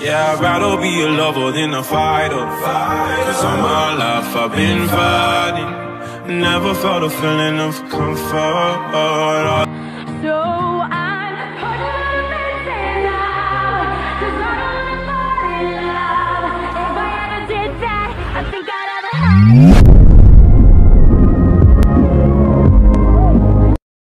Yeah, I'd rather be a lover than a fighter. Cause all my life I've been fighting. Never felt a feeling of comfort. So I'm putting I don't wanna love. If I ever did that, I think I'd have a